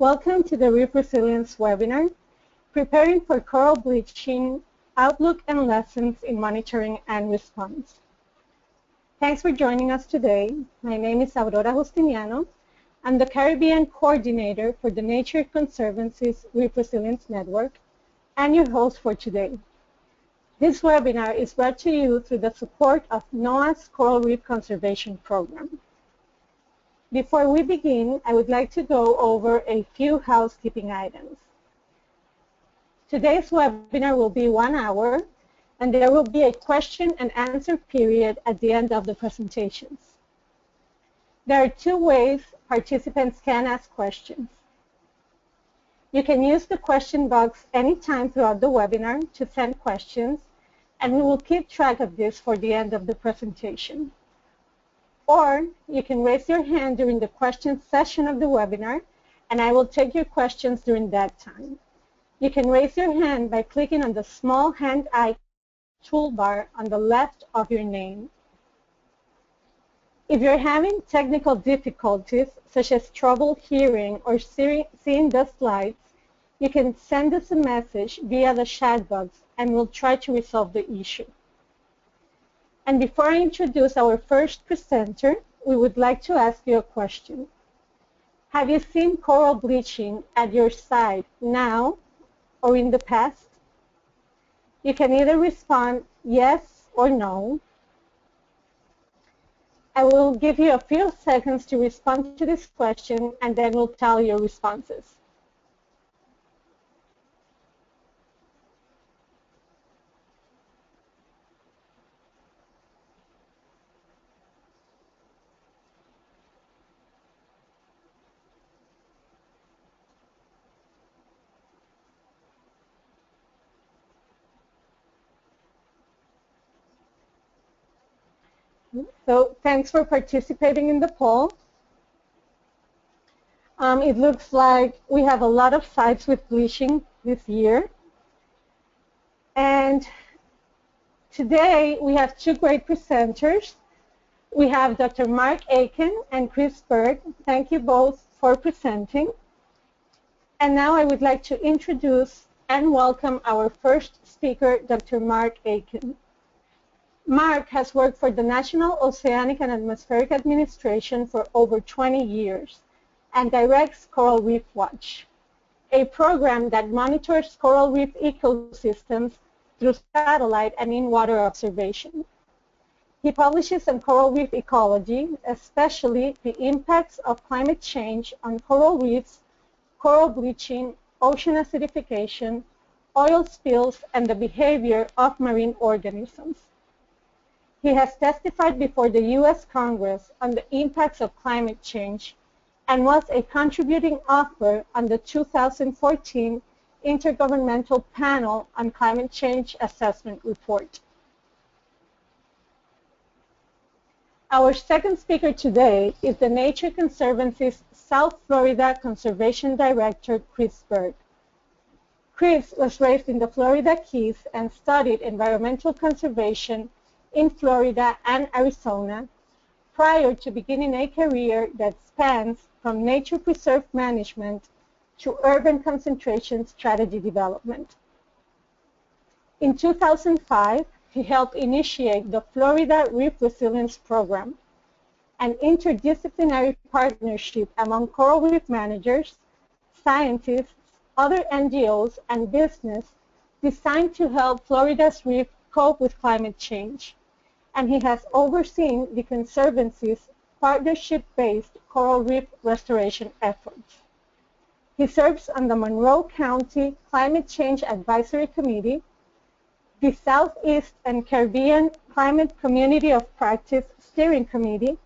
Welcome to the Reef Resilience webinar, Preparing for Coral Bleaching, Outlook and Lessons in Monitoring and Response. Thanks for joining us today. My name is Aurora Justiniano. I'm the Caribbean Coordinator for the Nature Conservancy's Reef Resilience Network and your host for today. This webinar is brought to you through the support of NOAA's Coral Reef Conservation Program. Before we begin, I would like to go over a few housekeeping items. Today's webinar will be one hour, and there will be a question and answer period at the end of the presentations. There are two ways participants can ask questions. You can use the question box anytime throughout the webinar to send questions and we will keep track of this for the end of the presentation. Or you can raise your hand during the question session of the webinar and I will take your questions during that time. You can raise your hand by clicking on the small hand icon toolbar on the left of your name. If you're having technical difficulties, such as trouble hearing or seeing the slides, you can send us a message via the chat box and we'll try to resolve the issue. And before I introduce our first presenter, we would like to ask you a question. Have you seen coral bleaching at your site now or in the past? You can either respond yes or no. I will give you a few seconds to respond to this question and then we'll tell your responses. So thanks for participating in the poll. Um, it looks like we have a lot of sites with bleaching this year. And today we have two great presenters. We have Dr. Mark Eakin and Chris Bergh. Thank you both for presenting. And now I would like to introduce and welcome our first speaker, Dr. Mark Eakin. Mark has worked for the National Oceanic and Atmospheric Administration for over 20 years and directs Coral Reef Watch, a program that monitors coral reef ecosystems through satellite and in-water observation. He publishes on coral reef ecology, especially the impacts of climate change on coral reefs, coral bleaching, ocean acidification, oil spills, and the behavior of marine organisms. He has testified before the U.S. Congress on the impacts of climate change and was a contributing author on the 2014 Intergovernmental Panel on Climate Change Assessment Report. Our second speaker today is the Nature Conservancy's South Florida Conservation Director, Chris Bergh. Chris was raised in the Florida Keys and studied environmental conservation in Florida and Arizona prior to beginning a career that spans from nature preserve management to urban concentration strategy development. In 2005, he helped initiate the Florida Reef Resilience Program, an interdisciplinary partnership among coral reef managers, scientists, other NGOs, and business designed to help Florida's reef cope with climate change and he has overseen the Conservancy's partnership-based coral reef restoration efforts. He serves on the Monroe County Climate Change Advisory Committee, the Southeast and Caribbean Climate Community of Practice Steering Committee,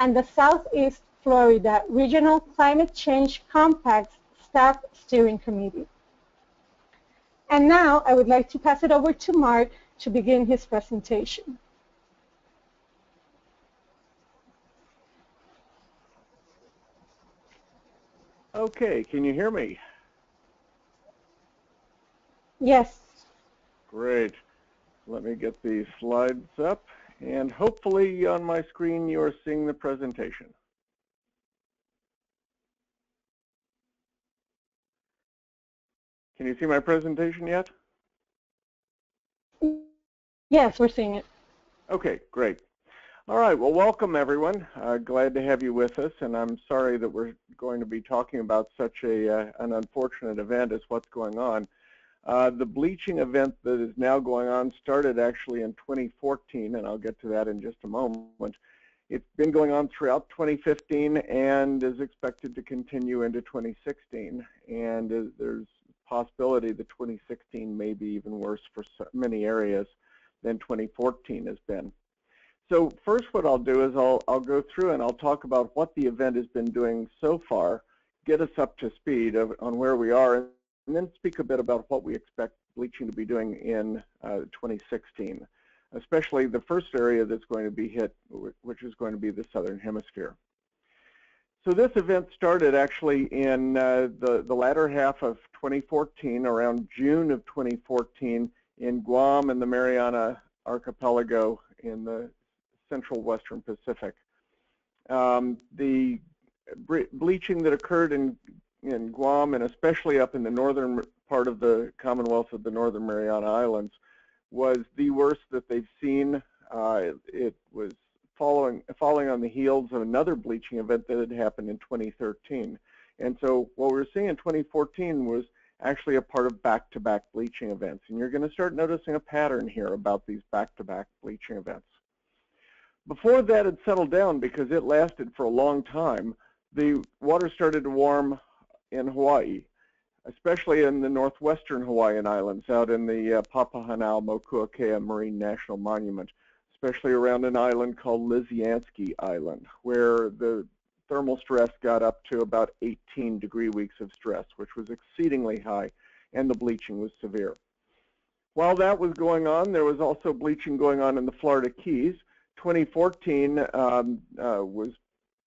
and the Southeast Florida Regional Climate Change Compact Staff Steering Committee. And now I would like to pass it over to Mark to begin his presentation. Okay, can you hear me? Yes. Great. Let me get the slides up and hopefully on my screen you are seeing the presentation. Can you see my presentation yet? Yes, we're seeing it. Okay, great. All right, well, welcome everyone. Uh, glad to have you with us, and I'm sorry that we're going to be talking about such a uh, an unfortunate event as what's going on. Uh, the bleaching event that is now going on started actually in 2014, and I'll get to that in just a moment. It's been going on throughout 2015 and is expected to continue into 2016. And there's possibility that 2016 may be even worse for many areas than 2014 has been. So first what I'll do is I'll, I'll go through and I'll talk about what the event has been doing so far, get us up to speed of, on where we are, and then speak a bit about what we expect bleaching to be doing in uh, 2016, especially the first area that's going to be hit, which is going to be the southern hemisphere. So this event started actually in uh, the, the latter half of 2014, around June of 2014, in Guam and the Mariana Archipelago in the central western Pacific. Um, the bleaching that occurred in in Guam and especially up in the northern part of the Commonwealth of the Northern Mariana Islands was the worst that they've seen. Uh, it was following following on the heels of another bleaching event that had happened in 2013. And so what we were seeing in 2014 was actually a part of back-to-back -back bleaching events. And you're going to start noticing a pattern here about these back-to-back -back bleaching events. Before that had settled down, because it lasted for a long time, the water started to warm in Hawaii, especially in the northwestern Hawaiian Islands, out in the uh, Papahanaumokuakea Marine National Monument, especially around an island called Lisianski Island, where the thermal stress got up to about 18 degree weeks of stress, which was exceedingly high, and the bleaching was severe. While that was going on, there was also bleaching going on in the Florida Keys. 2014 um, uh, was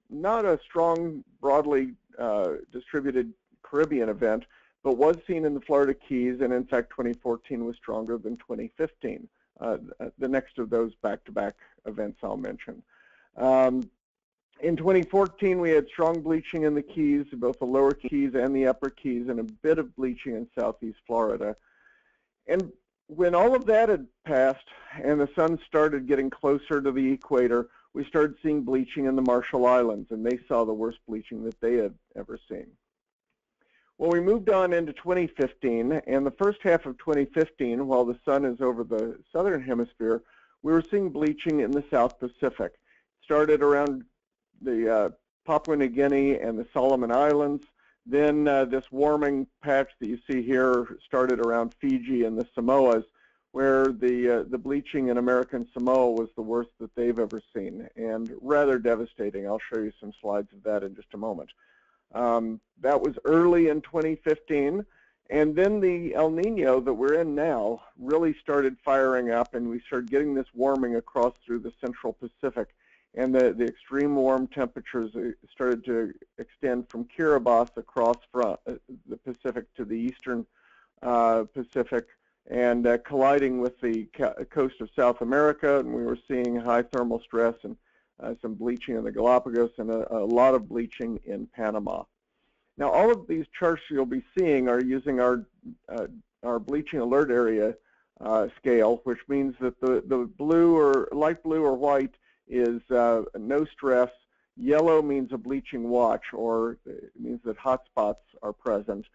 not a strong, broadly uh, distributed Caribbean event, but was seen in the Florida Keys, and in fact 2014 was stronger than 2015. Uh, the next of those back-to-back -back events I'll mention. Um, in 2014, we had strong bleaching in the Keys, both the lower Keys and the upper Keys, and a bit of bleaching in southeast Florida. And when all of that had passed and the sun started getting closer to the equator, we started seeing bleaching in the Marshall Islands, and they saw the worst bleaching that they had ever seen. Well, we moved on into 2015, and the first half of 2015, while the sun is over the southern hemisphere, we were seeing bleaching in the South Pacific. It Started around the uh, Papua New Guinea and the Solomon Islands. Then uh, this warming patch that you see here started around Fiji and the Samoas, where the uh, the bleaching in American Samoa was the worst that they've ever seen, and rather devastating. I'll show you some slides of that in just a moment. Um, that was early in 2015. And then the El Nino that we're in now really started firing up, and we started getting this warming across through the central Pacific. And the, the extreme warm temperatures uh, started to extend from Kiribati across from uh, the Pacific to the eastern uh, Pacific and uh, colliding with the coast of South America. And we were seeing high thermal stress and uh, some bleaching in the Galapagos, and a, a, lot of bleaching in Panama. Now, all of these charts you'll be seeing are using our, uh, our bleaching alert area scale, which means that the, the blue or light blue or white is uh, no stress. Yellow means a bleaching watch, or it means that hotspots are present.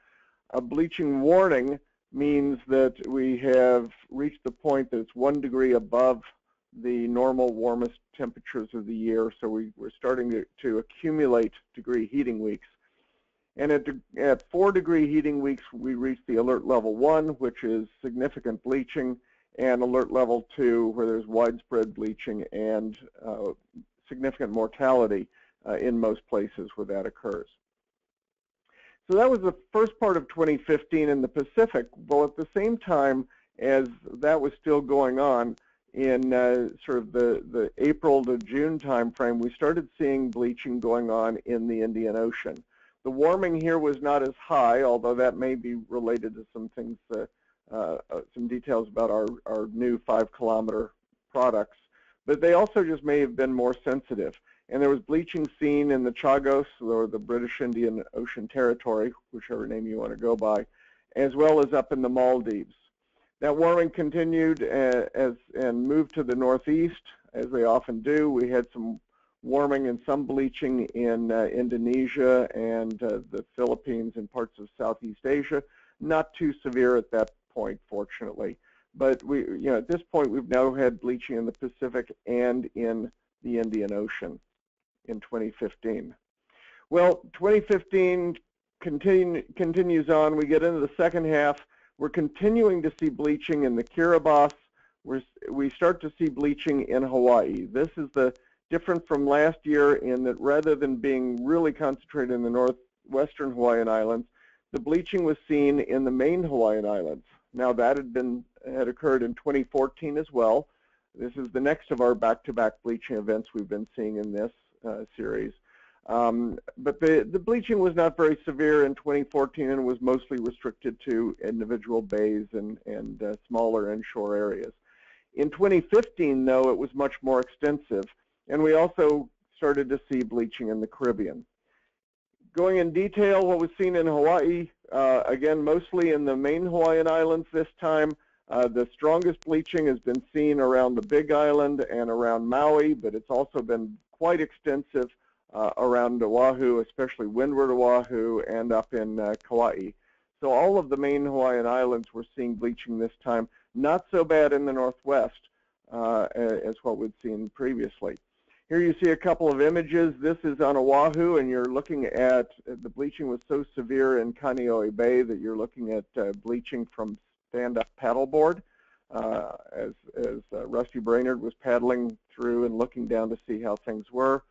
A bleaching warning means that we have reached the point that it's one degree above the normal warmest temperatures of the year, so we, are starting to, to, accumulate degree heating weeks. And at, at four degree heating weeks, we reach the alert level one, which is significant bleaching, and alert level two, where there's widespread bleaching and uh, significant mortality uh, in most places where that occurs. So that was the first part of 2015 in the Pacific. Well, at the same time as that was still going on, in uh, sort of the, the April to June timeframe, we started seeing bleaching going on in the Indian Ocean. The warming here was not as high, although that may be related to some things, uh, some details about our, our new five kilometer products. But they also just may have been more sensitive. And there was bleaching seen in the Chagos, or the British Indian Ocean Territory, whichever name you want to go by, as well as up in the Maldives. That warming continued uh, as, and moved to the northeast, as they often do. We had some warming and some bleaching in uh, Indonesia and uh, the Philippines and parts of Southeast Asia. Not too severe at that point, fortunately. But we, you know, at this point, we've now had bleaching in the Pacific and in the Indian Ocean in 2015. Well, 2015 continue, continues on. We get into the second half. We're continuing to see bleaching in the Kiribati. We're, we start to see bleaching in Hawaii. This is the different from last year in that rather than being really concentrated in the northwestern Hawaiian Islands, the bleaching was seen in the main Hawaiian Islands. Now that had been had occurred in 2014 as well. This is the next of our back-to-back -back bleaching events we've been seeing in this uh, series. Um, but the, the bleaching was not very severe in 2014 and was mostly restricted to individual bays and, and uh, smaller inshore areas. In 2015, though, it was much more extensive, and we also started to see bleaching in the Caribbean. Going in detail, what was seen in Hawaii, uh, again, mostly in the main Hawaiian Islands this time. Uh, the strongest bleaching has been seen around the Big Island and around Maui, but it's also been quite extensive uh, around Oahu, especially windward Oahu and up in uh, Kauai. So all of the main Hawaiian Islands were seeing bleaching this time. Not so bad in the northwest uh, as what we'd seen previously. Here you see a couple of images. This is on Oahu, and you're looking at uh, the bleaching was so severe in Kaneohe Bay that you're looking at uh, bleaching from stand-up paddleboard. Uh, as, as uh, Rusty Brainard was paddling through and looking down to see how things were.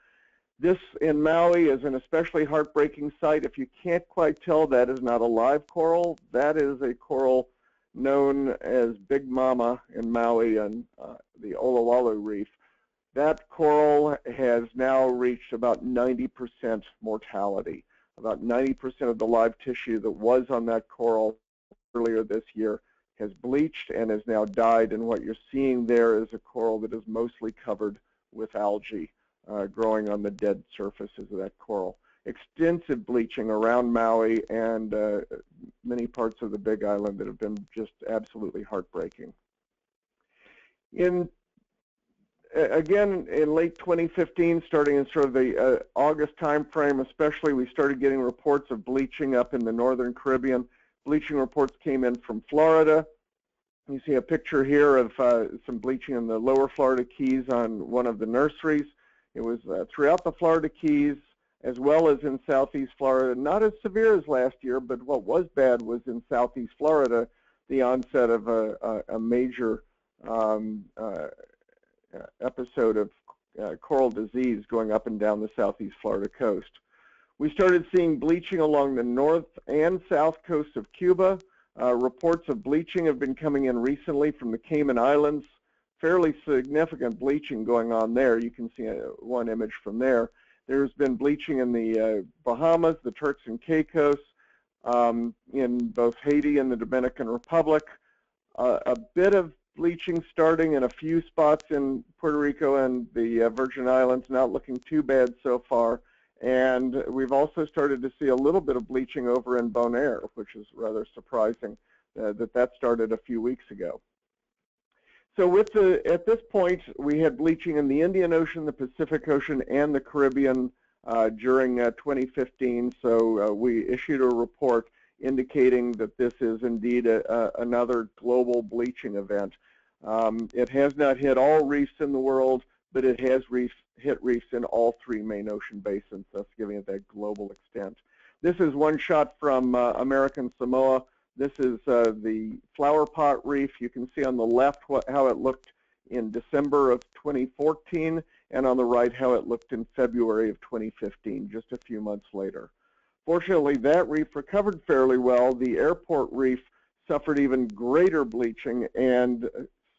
This in Maui is an especially heartbreaking sight. If you can't quite tell, that is not a live coral. That is a coral known as Big Mama in Maui and uh, the Olowalu Reef. That coral has now reached about 90% mortality. About 90% of the live tissue that was on that coral earlier this year has bleached and has now died. And what you're seeing there is a coral that is mostly covered with algae uh, growing on the dead surfaces of that coral. Extensive bleaching around Maui and uh, many parts of the Big Island that have been just absolutely heartbreaking. In again, in late 2015, starting in sort of the uh, August timeframe, especially, we started getting reports of bleaching up in the northern Caribbean. Bleaching reports came in from Florida. You see a picture here of uh, some bleaching in the lower Florida Keys on one of the nurseries. It was uh, throughout the Florida Keys as well as in southeast Florida. Not as severe as last year, but what was bad was in southeast Florida, the onset of a, a, a major um, uh, episode of uh, coral disease going up and down the southeast Florida coast. We started seeing bleaching along the north and south coast of Cuba. Uh, reports of bleaching have been coming in recently from the Cayman Islands, fairly significant bleaching going on there. You can see uh, one image from there. There's been bleaching in the uh, Bahamas, the Turks and Caicos, um, in both Haiti and the Dominican Republic. Uh, a bit of bleaching starting in a few spots in Puerto Rico and the uh, Virgin Islands, not looking too bad so far. And we've also started to see a little bit of bleaching over in Bonaire, which is rather surprising uh, that that started a few weeks ago. So with the, at this point, we had bleaching in the Indian Ocean, the Pacific Ocean, and the Caribbean uh, during uh, 2015. So uh, we issued a report indicating that this is indeed a, a, another global bleaching event. Um, it has not hit all reefs in the world, but it has reef, hit reefs in all three main ocean basins, thus giving it that global extent. This is one shot from uh, American Samoa. This is uh, the flower pot reef. You can see on the left what, how it looked in December of 2014, and on the right how it looked in February of 2015, just a few months later. Fortunately, that reef recovered fairly well. The airport reef suffered even greater bleaching and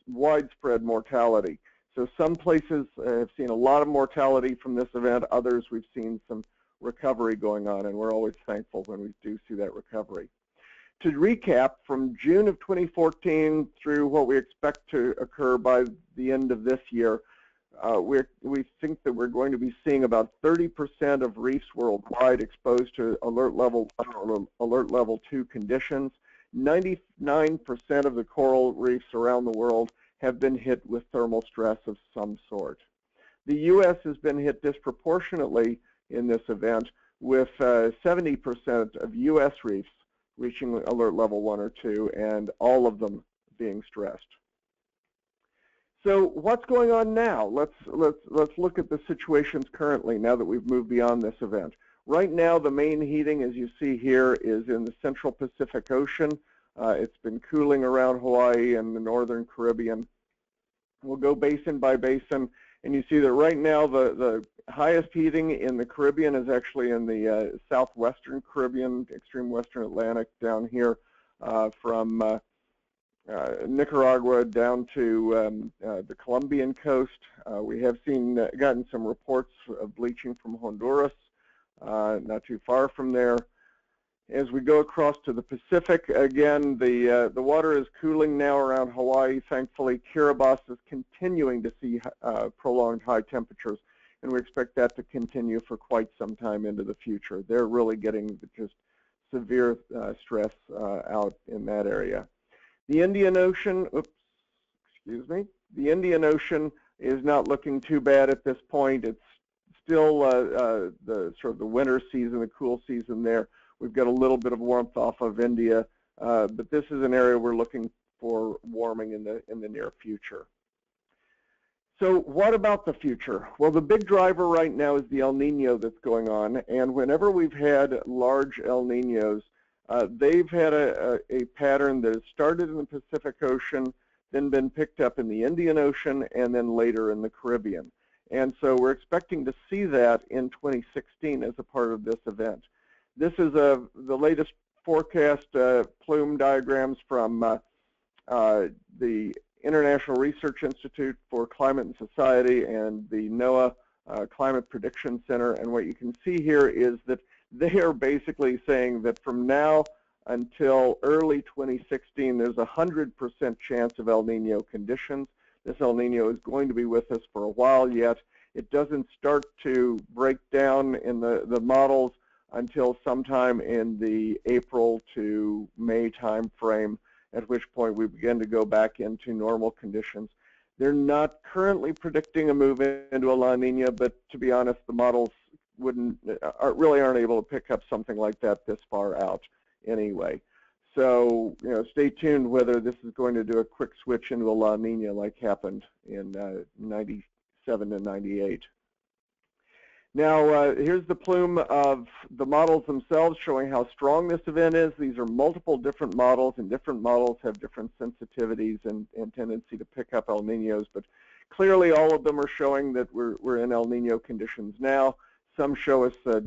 widespread mortality. So some places have seen a lot of mortality from this event. Others we've seen some recovery going on, and we're always thankful when we do see that recovery to recap, from June of 2014 through what we expect to occur by the end of this year, uh, we think that we're going to be seeing about 30% of reefs worldwide exposed to alert level 1 or alert level 2 conditions. 99% of the coral reefs around the world have been hit with thermal stress of some sort. The U.S. has been hit disproportionately in this event with 70% uh, of U.S. reefs reaching alert level 1 or 2 and all of them being stressed. So what's going on now? Let's, let's, let's look at the situations currently now that we've moved beyond this event. Right now, the main heating, as you see here, is in the central Pacific Ocean. Uh, it's been cooling around Hawaii and the northern Caribbean. We'll go basin by basin, and you see that right now the, the highest heating in the Caribbean is actually in the uh, southwestern Caribbean, extreme western Atlantic down here uh, from uh, uh, Nicaragua down to um, uh, the Colombian coast. We have seen gotten some reports of bleaching from Honduras, not too far from there. As we go across to the Pacific, again, the, uh, the water is cooling now around Hawaii. Thankfully, Kiribati is continuing to see uh, prolonged high temperatures, and we expect that to continue for quite some time into the future. They're really getting just severe uh, stress out in that area. The Indian Ocean, oops, excuse me, the Indian Ocean is not looking too bad at this point. It's still uh, uh, the sort of the winter season, the cool season there. We've got a little bit of warmth off of India, uh, but this is an area we're looking for warming in the in the near future. So what about the future? Well, the big driver right now is the El Nino that's going on, and whenever we've had large El Ninos, uh, they've had a, a, a, pattern that has started in the Pacific Ocean, then been picked up in the Indian Ocean, and then later in the Caribbean. And so we're expecting to see that in 2016 as a part of this event. This is a, the latest forecast uh, plume diagrams from uh, uh the International Research Institute for Climate and Society and the NOAA uh, Climate Prediction Center. And what you can see here is that they are basically saying that from now until early 2016, there's a 100% chance of El Nino conditions. This El Nino is going to be with us for a while yet. It doesn't start to break down in the, the models until sometime in the April to May time frame, at which point we begin to go back into normal conditions. They're not currently predicting a move into a La Nina, but to be honest, the models wouldn't uh, are, really aren't able to pick up something like that this far out anyway. So you know, stay tuned whether this is going to do a quick switch into a La Nina like happened in uh, 97 and 98. Now, uh, here's the plume of the models themselves showing how strong this event is. These are multiple different models, and different models have different sensitivities and, and tendency to pick up El Ninos. But clearly, all of them are showing that we're, we're in El Nino conditions now. Some show us uh,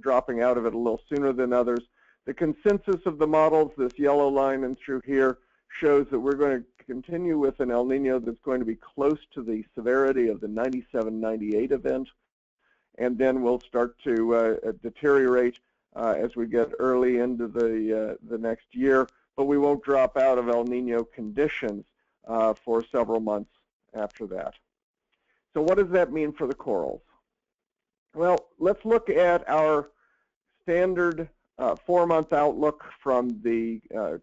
dropping out of it a little sooner than others. The consensus of the models, this yellow line and through here, shows that we're going to continue with an El Nino that's going to be close to the severity of the 97-98 event, and then we'll start to uh, deteriorate uh, as we get early into the, uh, the next year, but we won't drop out of El Nino conditions uh, for several months after that. So what does that mean for the corals? Well, let's look at our standard four-month outlook from the uh,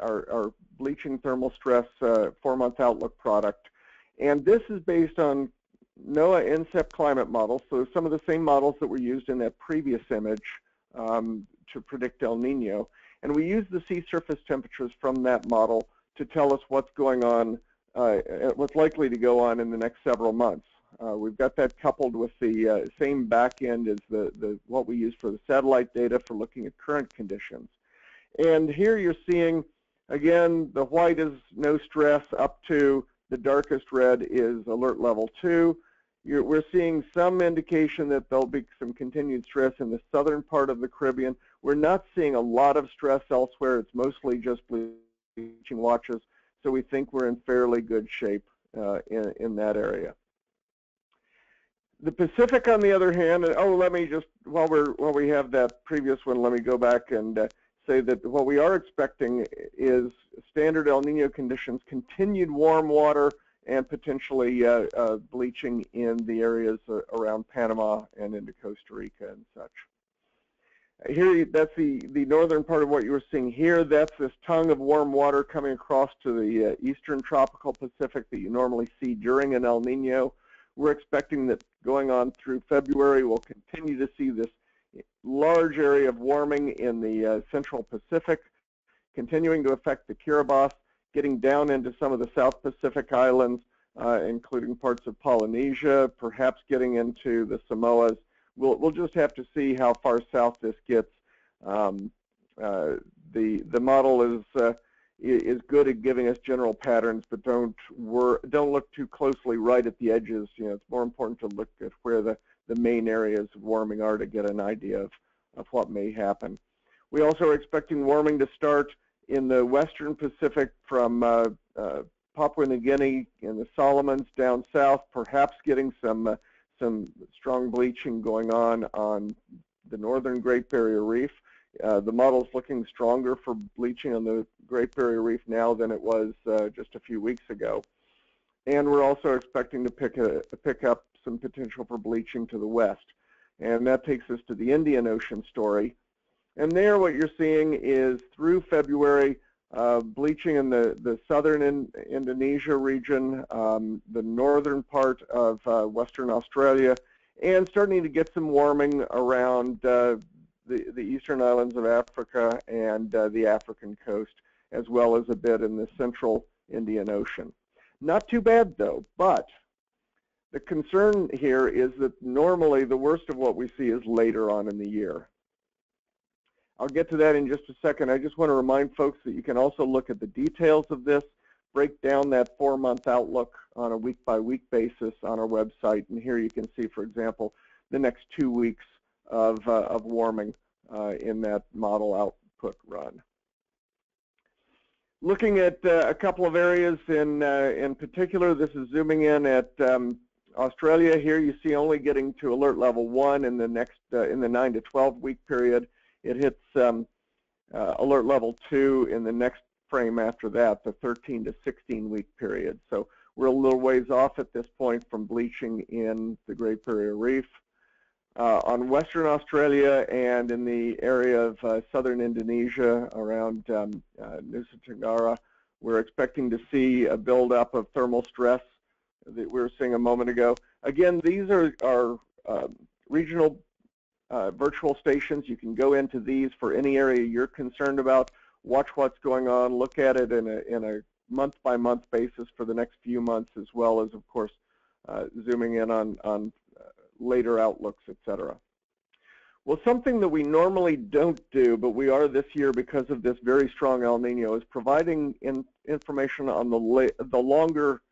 our, our, bleaching thermal stress uh, four-month outlook product. And this is based on NOAA NCEP climate models, so some of the same models that were used in that previous image um, to predict El Nino. And we use the sea surface temperatures from that model to tell us what's going on, uh, what's likely to go on in the next several months. Uh, we've got that coupled with the uh, same backend as the, the what we use for the satellite data for looking at current conditions. And here you're seeing, again, the white is no stress up to the darkest red is alert level 2. You're, we're seeing some indication that there'll be some continued stress in the southern part of the Caribbean. We're not seeing a lot of stress elsewhere. It's mostly just bleaching watches. So we think we're in fairly good shape uh, in, in that area. The Pacific, on the other hand, oh, let me just while we're while we have that previous one, let me go back and uh, say that what we are expecting is standard El Nino conditions, continued warm water, and potentially uh, uh, bleaching in the areas uh, around Panama and into Costa Rica and such. here, that's the, the northern part of what you were seeing here. That's this tongue of warm water coming across to the uh, eastern tropical Pacific that you normally see during an El Nino. We're expecting that going on through February, we'll continue to see this large area of warming in the uh, central Pacific, continuing to affect the Kiribati, getting down into some of the South Pacific islands, uh, including parts of Polynesia, perhaps getting into the Samoas, we'll we'll just have to see how far south this gets. Um, uh, the the model is uh, is good at giving us general patterns, but don't don't look too closely right at the edges. You know, it's more important to look at where the the main areas of warming are to get an idea of of what may happen. We also are expecting warming to start in the western Pacific from uh, uh, Papua New Guinea and the Solomons down south, perhaps getting some uh, some strong bleaching going on on the northern Great Barrier Reef. Uh, the model's looking stronger for bleaching on the Great Barrier Reef now than it was uh, just a few weeks ago. And we're also expecting to pick, a, pick up some potential for bleaching to the west. And that takes us to the Indian Ocean story. And there what you're seeing is through February, uh, bleaching in the, the southern in, Indonesia region, um, the northern part of uh, Western Australia, and starting to get some warming around uh, the, the eastern islands of Africa and uh, the African coast, as well as a bit in the central Indian Ocean. Not too bad though, but the concern here is that normally the worst of what we see is later on in the year. I'll get to that in just a second. I just want to remind folks that you can also look at the details of this, break down that four-month outlook on a week-by-week -week basis on our website. And here you can see, for example, the next two weeks of, uh, of warming uh, in that model output run. Looking at uh, a couple of areas in, uh, in particular, this is zooming in at um, Australia. Here you see only getting to alert level one in the next uh, in the 9 to 12 week period. It hits um, alert level 2 in the next frame after that, the 13 to 16 week period. So we're a little ways off at this point from bleaching in the Great Barrier Reef. Uh, on Western Australia and in the area of uh, southern Indonesia around um, uh, Nusa Tenggara, we're expecting to see a buildup of thermal stress that we were seeing a moment ago. Again, these are, are um, regional uh, virtual stations. You can go into these for any area you're concerned about, watch what's going on, look at it in a, in a month-by-month -month basis for the next few months, as well as, of course, uh, zooming in on, on later outlooks, etc. Well, something that we normally don't do, but we are this year because of this very strong El Nino, is providing in, information on the, the longer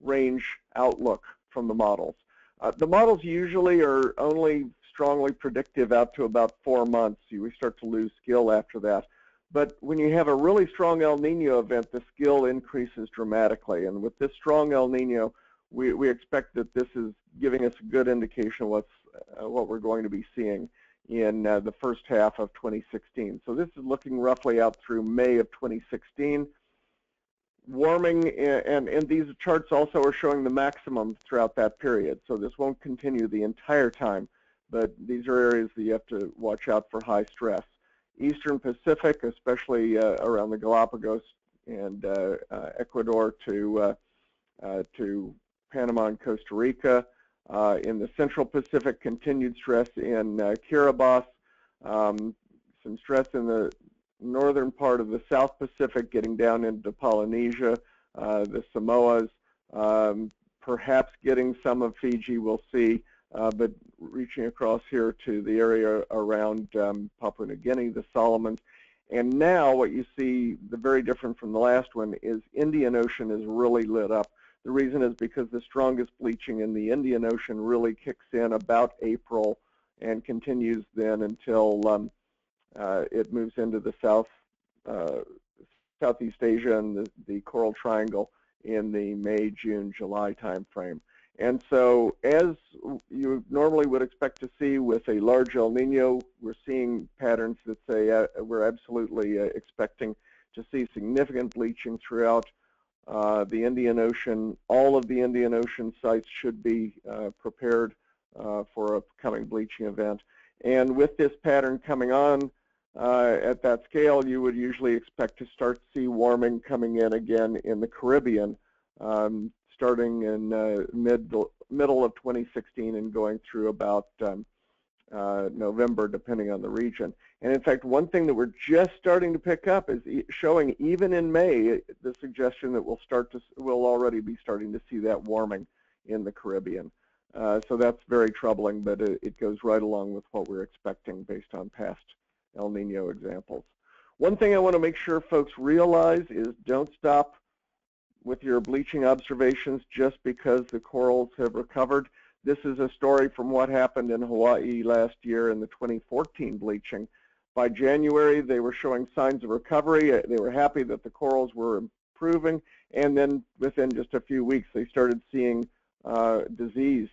range outlook from the models. Uh, the models usually are only strongly predictive out to about four months. We start to lose skill after that. But when you have a really strong El Nino event, the skill increases dramatically. And with this strong El Nino, we, we expect that this is giving us a good indication of what's, uh, what we're going to be seeing in uh, the first half of 2016. So this is looking roughly out through May of 2016 warming, and, and these charts also are showing the maximum throughout that period. So this won't continue the entire time but these are areas that you have to watch out for high stress. Eastern Pacific, especially uh, around the Galapagos and uh, uh, Ecuador to, uh, to Panama and Costa Rica. Uh, in the Central Pacific, continued stress in Kiribati, um, some stress in the northern part of the South Pacific, getting down into Polynesia, the Samoas, um, perhaps getting some of Fiji, we'll see uh, but reaching across here to the area around um, Papua New Guinea, the Solomons. And now what you see, the very different from the last one, is Indian Ocean is really lit up. The reason is because the strongest bleaching in the Indian Ocean really kicks in about April and continues then until um, uh, it moves into the South, uh, Southeast Asia and the, the Coral Triangle in the May, June, July timeframe. And so as you normally would expect to see with a large El Nino, we're seeing patterns that say uh, we're absolutely uh, expecting to see significant bleaching throughout uh, the Indian Ocean. All of the Indian Ocean sites should be uh, prepared uh, for a coming bleaching event. And with this pattern coming on uh, at that scale, you would usually expect to start to see warming coming in again in the Caribbean, um, starting in uh, mid middle of 2016 and going through about um, uh, November, depending on the region. And in fact, one thing that we're just starting to pick up is showing even in May the suggestion that we'll start to we'll already be starting to see that warming in the Caribbean. Uh, so that's very troubling, but it, it, goes right along with what we're expecting based on past El Nino examples. One thing I want to make sure folks realize is don't stop with your bleaching observations just because the corals have recovered. This is a story from what happened in Hawaii last year in the 2014 bleaching. By January, they were showing signs of recovery. Uh, they were happy that the corals were improving, and then within just a few weeks, they started seeing uh, disease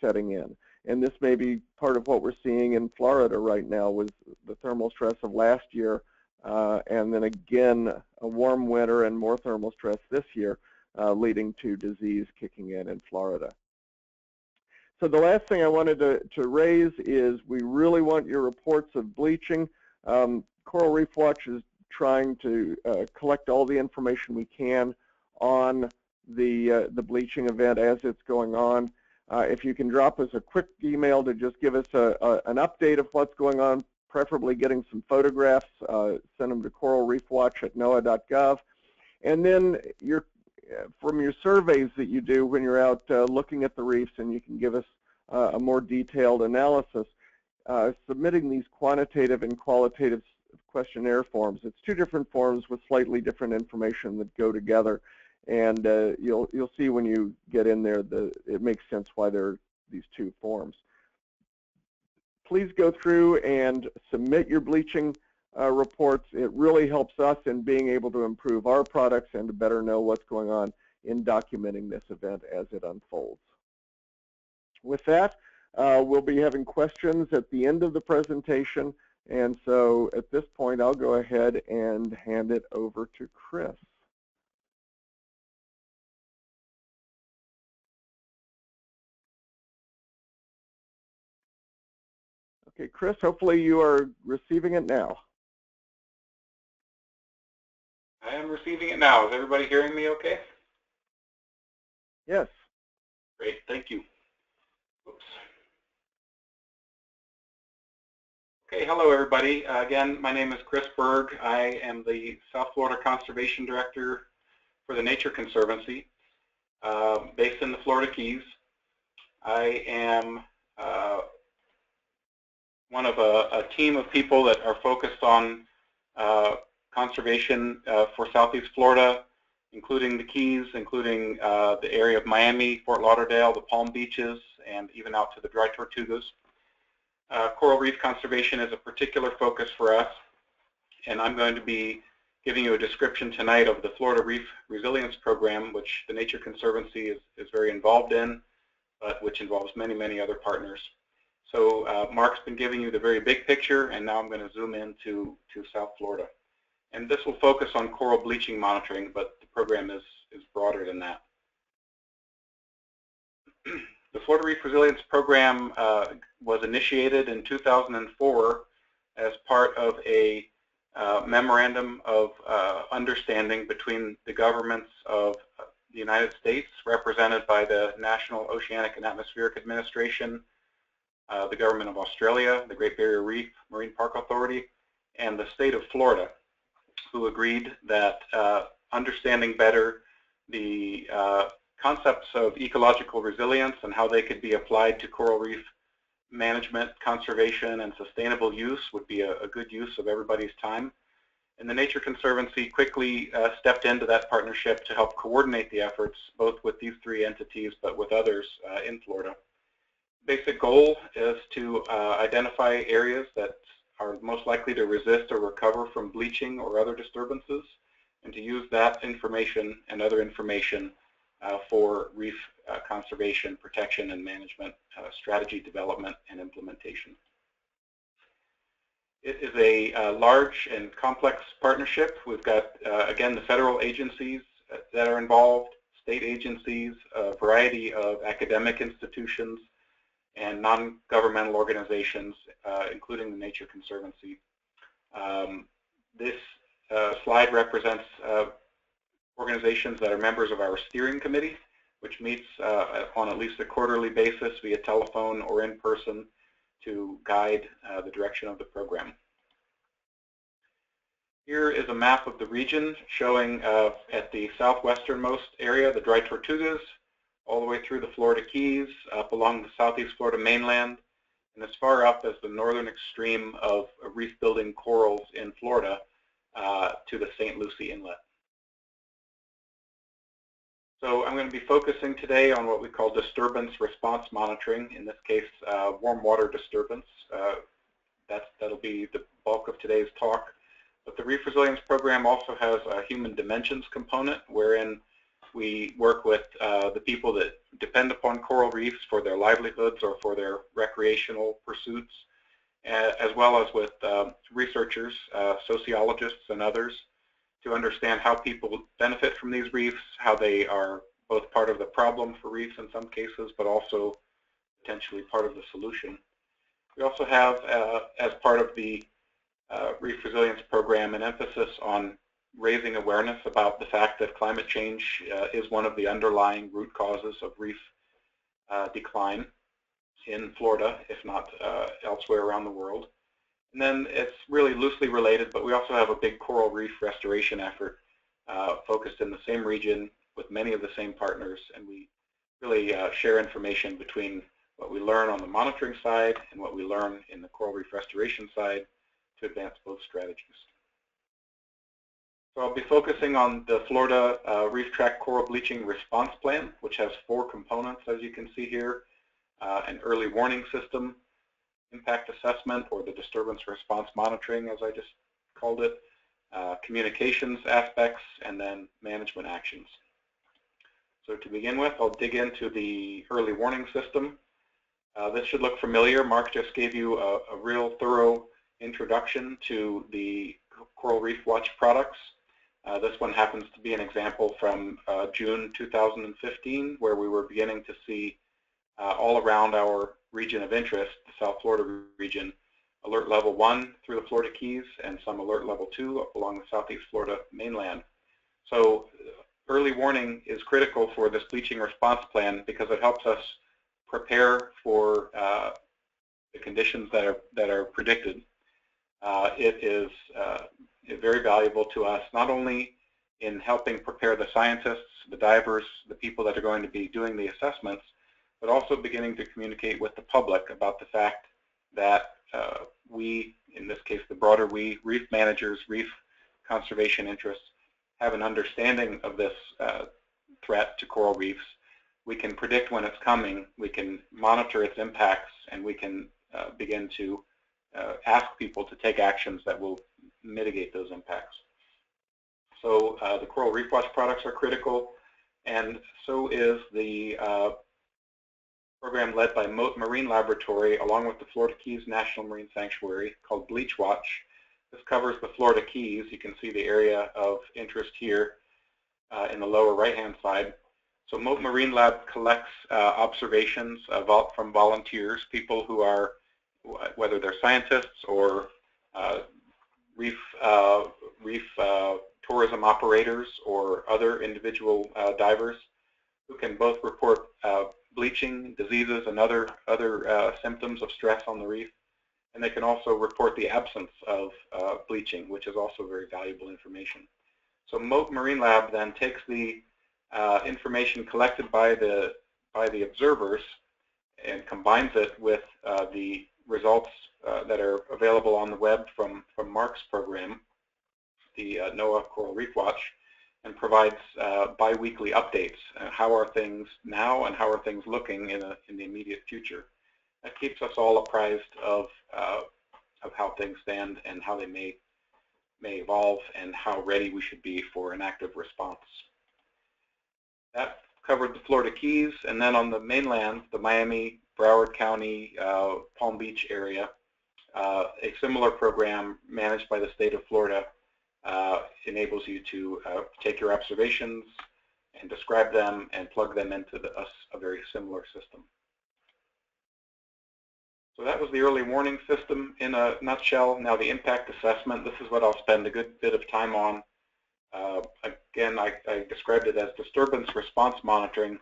setting in. And this may be part of what we're seeing in Florida right now with the thermal stress of last year, uh, and then again, a warm winter and more thermal stress this year, uh, leading to disease kicking in in Florida. So the last thing I wanted to, to raise is we really want your reports of bleaching. Um, Coral Reef Watch is trying to uh, collect all the information we can on the, uh, the bleaching event as it's going on. Uh, if you can drop us a quick email to just give us a, a, an update of what's going on, preferably getting some photographs, uh, send them to coralreefwatch at noaa.gov. And then your, uh, from your surveys that you do when you're out uh, looking at the reefs and you can give us a more detailed analysis, uh, submitting these quantitative and qualitative questionnaire forms. It's two different forms with slightly different information that go together and uh, you'll you'll see when you get in there the it makes sense why there are these two forms. Please go through and submit your bleaching uh, reports. It really helps us in being able to improve our products and to better know what's going on in documenting this event as it unfolds. With that, uh, we'll be having questions at the end of the presentation, and so at this point, I'll go ahead and hand it over to Chris. Okay, Chris, hopefully you are receiving it now. I am receiving it now. Is everybody hearing me okay? Yes. Great, thank you. Oops. Okay, hello everybody. Uh, again, my name is Chris Bergh. I am the South Florida Conservation Director for the Nature Conservancy, uh, based in the Florida Keys. I am uh, one of a, a, team of people that are focused on uh, conservation uh, for Southeast Florida, including the Keys, including uh, the area of Miami, Fort Lauderdale, the Palm Beaches, and even out to the Dry Tortugas. Uh, coral reef conservation is a particular focus for us, and I'm going to be giving you a description tonight of the Florida Reef Resilience Program, which the Nature Conservancy is, is very involved in, but which involves many, many other partners. So uh, Mark's been giving you the very big picture, and now I'm going to zoom in to, to South Florida. And this will focus on coral bleaching monitoring, but the program is, is broader than that. the Florida Reef Resilience Program uh, was initiated in 2004 as part of a uh, memorandum of uh, understanding between the governments of the United States, represented by the National Oceanic and Atmospheric Administration, uh, the government of Australia, the Great Barrier Reef Marine Park Authority, and the state of Florida, who agreed that uh, understanding better the uh, concepts of ecological resilience and how they could be applied to coral reef management, conservation, and sustainable use would be a, a good use of everybody's time. And the Nature Conservancy quickly uh, stepped into that partnership to help coordinate the efforts, both with these three entities, but with others uh, in Florida basic goal is to uh, identify areas that are most likely to resist or recover from bleaching or other disturbances, and to use that information and other information for reef uh, conservation, protection, and management uh, strategy development and implementation. It is a uh, large and complex partnership. We've got, uh, again, the federal agencies that are involved, state agencies, a variety of academic institutions, and non-governmental organizations, uh, including the Nature Conservancy. Um, this uh, slide represents uh, organizations that are members of our steering committee, which meets uh, on at least a quarterly basis via telephone or in person to guide uh, the direction of the program. Here is a map of the region showing uh, at the southwesternmost area the Dry Tortugas, all the way through the Florida Keys, up along the southeast Florida mainland, and as far up as the northern extreme of reef-building corals in Florida uh, to the St. Lucie Inlet. So I'm going to be focusing today on what we call disturbance response monitoring, in this case uh, warm water disturbance. Uh, that's, that'll be the bulk of today's talk. But the Reef Resilience Program also has a human dimensions component wherein we work with uh, the people that depend upon coral reefs for their livelihoods or for their recreational pursuits, as well as with uh, researchers, uh, sociologists, and others to understand how people benefit from these reefs, how they are both part of the problem for reefs in some cases, but also potentially part of the solution. We also have, uh, as part of the uh, Reef Resilience Program, an emphasis on raising awareness about the fact that climate change uh, is one of the underlying root causes of reef uh, decline in Florida, if not uh, elsewhere around the world. And then it's really loosely related, but we also have a big coral reef restoration effort uh, focused in the same region with many of the same partners, and we really uh, share information between what we learn on the monitoring side and what we learn in the coral reef restoration side to advance both strategies. So I'll be focusing on the Florida uh, Reef Tract Coral Bleaching Response Plan, which has four components, as you can see here. Uh, an early warning system, impact assessment, or the disturbance response monitoring, as I just called it, uh, communications aspects, and then management actions. So to begin with, I'll dig into the early warning system. Uh, this should look familiar. Mark just gave you a, a real thorough introduction to the Coral Reef Watch products. Uh, this one happens to be an example from uh, June 2015 where we were beginning to see uh, all around our region of interest, the South Florida region, alert level 1 through the Florida Keys and some alert level 2 along the southeast Florida mainland. So early warning is critical for this bleaching response plan because it helps us prepare for uh, the conditions that are, that are predicted uh, it is uh, very valuable to us, not only in helping prepare the scientists, the divers, the people that are going to be doing the assessments, but also beginning to communicate with the public about the fact that uh, we, in this case the broader we, reef managers, reef conservation interests, have an understanding of this uh, threat to coral reefs. We can predict when it's coming, we can monitor its impacts, and we can uh, begin to uh, ask people to take actions that will mitigate those impacts. So uh, the Coral Reef Watch products are critical, and so is the uh, program led by Mote Marine Laboratory along with the Florida Keys National Marine Sanctuary called Bleach Watch. This covers the Florida Keys. You can see the area of interest here uh, in the lower right-hand side. So Mote Marine Lab collects uh, observations from volunteers, people who are whether they're scientists or uh, reef, uh, reef uh, tourism operators or other individual uh, divers who can both report bleaching, diseases, and other, other symptoms of stress on the reef. And they can also report the absence of bleaching, which is also very valuable information. So Mote Marine Lab then takes the information collected by the, by the observers and combines it with uh, the results uh, that are available on the web from, from Mark's program, the uh, NOAA Coral Reef Watch, and provides uh, biweekly updates. Uh, how are things now and how are things looking in, a, in the immediate future? That keeps us all apprised of, uh, of how things stand and how they may, may evolve and how ready we should be for an active response. That covered the Florida Keys, and then on the mainland, the Miami Broward County, uh, Palm Beach area. Uh, a similar program managed by the state of Florida uh, enables you to uh, take your observations and describe them and plug them into the, a, a very similar system. So that was the early warning system in a nutshell. Now the impact assessment, this is what I'll spend a good bit of time on. Uh, again, I, I, described it as disturbance response monitoring.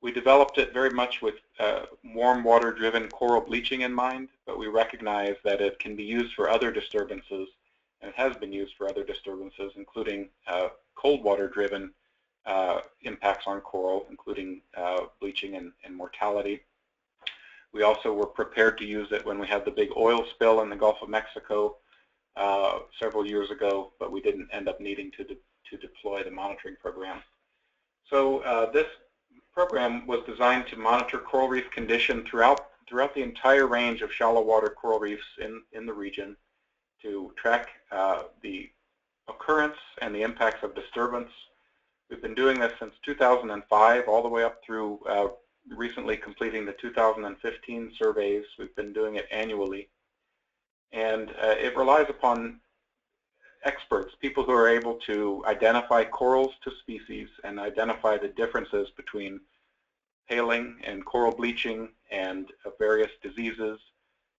We developed it very much with uh, warm water driven coral bleaching in mind, but we recognize that it can be used for other disturbances, and it has been used for other disturbances, including uh, cold water driven uh, impacts on coral, including uh, bleaching and, and mortality. We also were prepared to use it when we had the big oil spill in the Gulf of Mexico uh, several years ago, but we didn't end up needing to, de to deploy the monitoring program. So uh, this program was designed to monitor coral reef condition throughout throughout the entire range of shallow water coral reefs in, in the region to track uh, the occurrence and the impacts of disturbance. We've been doing this since 2005 all the way up through uh, recently completing the 2015 surveys. We've been doing it annually. And uh, it relies upon experts, people who are able to identify corals to species and identify the differences between paling and coral bleaching and various diseases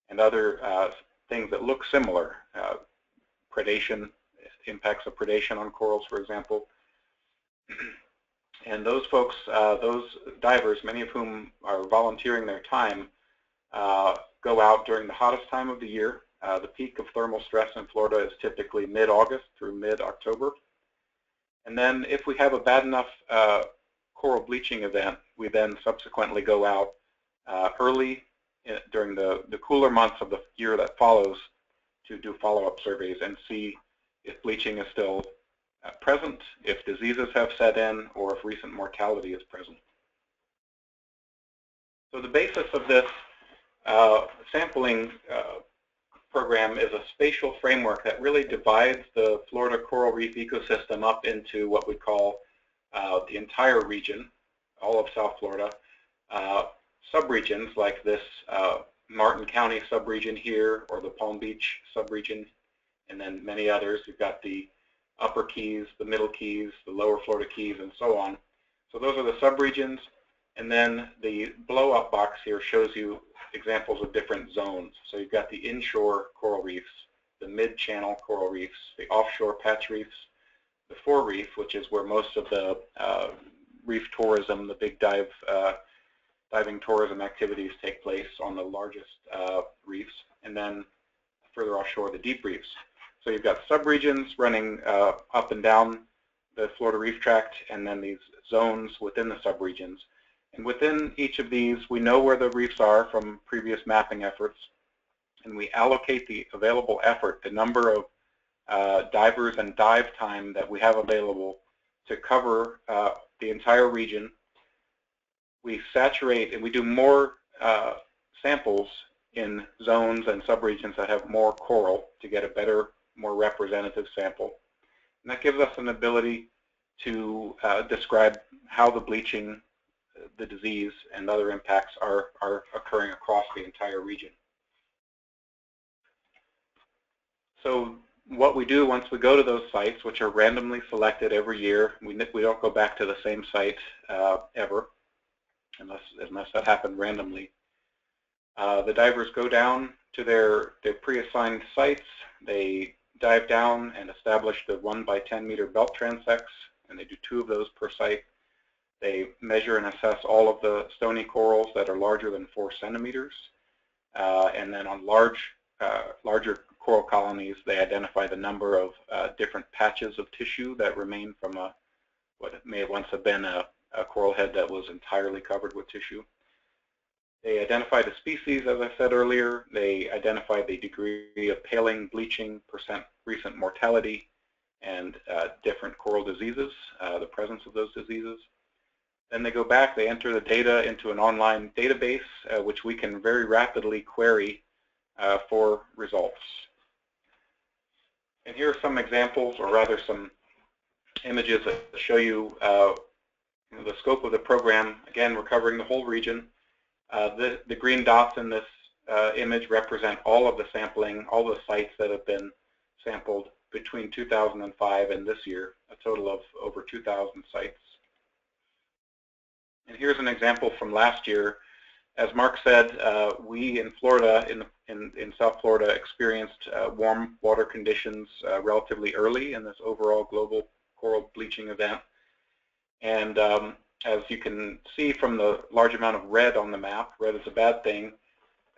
and other uh, things that look similar. Uh, predation, impacts of predation on corals, for example. And those folks, uh, those divers, many of whom are volunteering their time, uh, go out during the hottest time of the year. Uh, the peak of thermal stress in Florida is typically mid-August through mid-October. And then if we have a bad enough uh, coral bleaching event, we then subsequently go out uh, early during the, the cooler months of the year that follows to do follow-up surveys and see if bleaching is still uh, present, if diseases have set in, or if recent mortality is present. So the basis of this uh, sampling uh, program is a spatial framework that really divides the Florida coral reef ecosystem up into what we call uh, the entire region, all of South Florida, uh, subregions like this uh, Martin County subregion here or the Palm Beach subregion, and then many others. You've got the upper keys, the middle keys, the lower Florida keys, and so on. So those are the subregions. And then the blow-up box here shows you examples of different zones. So you've got the inshore coral reefs, the mid-channel coral reefs, the offshore patch reefs, the fore reef, which is where most of the uh, reef tourism, the big dive uh, diving tourism activities take place on the largest uh, reefs, and then further offshore, the deep reefs. So you've got subregions running uh, up and down the Florida Reef Tract, and then these zones within the subregions. And within each of these, we know where the reefs are from previous mapping efforts, and we allocate the available effort, the number of uh, divers and dive time that we have available to cover uh, the entire region. We saturate and we do more uh, samples in zones and subregions that have more coral to get a better more representative sample. And that gives us an ability to uh, describe how the bleaching, uh, the disease, and other impacts are, are occurring across the entire region. So what we do once we go to those sites, which are randomly selected every year, we, we don't go back to the same site uh, ever, unless, unless that happened randomly. Uh, the divers go down to their, their pre-assigned sites. They dive down and establish the 1 by 10 meter belt transects, and they do two of those per site. They measure and assess all of the stony corals that are larger than 4 centimeters. Uh, and then on large, uh, larger coral colonies, they identify the number of uh, different patches of tissue that remain from a, what may once have been a, a coral head that was entirely covered with tissue. They identify the species, as I said earlier. They identify the degree of paling, bleaching, percent recent mortality, and uh, different coral diseases, uh, the presence of those diseases. Then they go back, they enter the data into an online database, uh, which we can very rapidly query uh, for results. And here are some examples, or rather some images that show you, uh, the scope of the program. Again, we're covering the whole region. Uh, the, the green dots in this uh, image represent all of the sampling, all the sites that have been sampled between 2005 and this year, a total of over 2,000 sites. And here's an example from last year. as Mark said, uh, we in Florida, in, in, in, South Florida, experienced uh, warm water conditions uh, relatively early in this overall global coral bleaching event. And um, as you can see from the large amount of red on the map, red is a bad thing,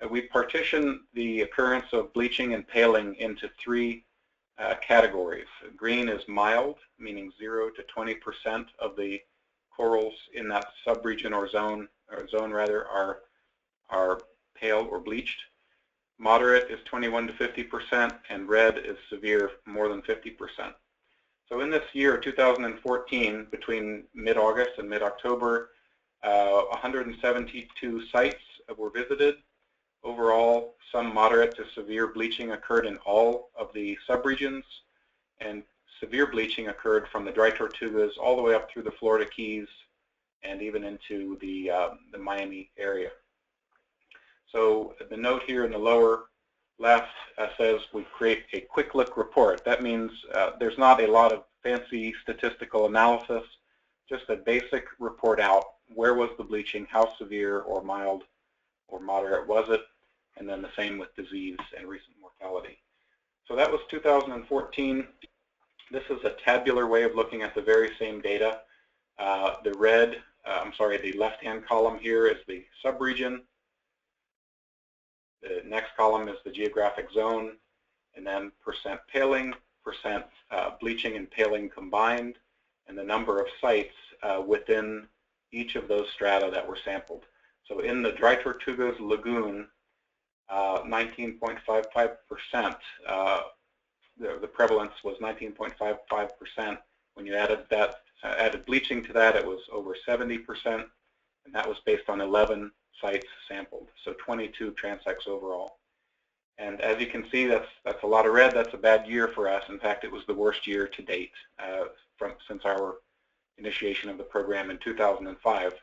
uh, we partition the occurrence of bleaching and paling into three uh, categories. Green is mild, meaning 0 to 20% of the corals in that subregion or zone, or zone rather, are are pale or bleached. Moderate is 21 to 50%, and red is severe, more than 50%. So in this year, 2014, between mid-August and mid-October, uh, 172 sites were visited. Overall, some moderate to severe bleaching occurred in all of the subregions, and severe bleaching occurred from the Dry Tortugas all the way up through the Florida Keys and even into the, uh, the Miami area. So the note here in the lower left uh, says we create a quick look report. That means uh, there's not a lot of fancy statistical analysis, just a basic report out. Where was the bleaching? How severe or mild or moderate was it? And then the same with disease and recent mortality. So that was 2014. This is a tabular way of looking at the very same data. Uh, the red, uh, I'm sorry, the left-hand column here is the subregion. The next column is the geographic zone, and then percent paling, percent uh, bleaching and paling combined, and the number of sites uh, within each of those strata that were sampled. So in the Dry Tortugas Lagoon, 19.55%, uh, uh, the, the, prevalence was 19.55%. When you added that, uh, added bleaching to that, it was over 70%, and that was based on 11 sites sampled, so 22 transects overall. And as you can see, that's that's a lot of red. That's a bad year for us. In fact, it was the worst year to date uh, from since our initiation of the program in 2005.